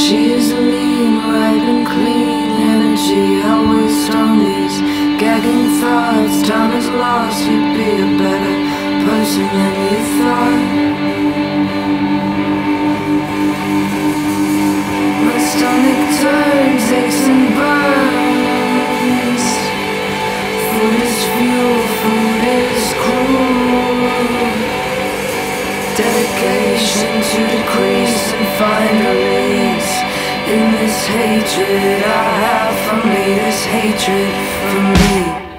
She is a mean, ripe and clean energy I waste on these gagging thoughts Time is lost, you'd be a better person than you thought. My stomach turns, aches and burns. Food is fuel, food is cruel Dedication to decrease and find a in this hatred I have for me, this hatred for me.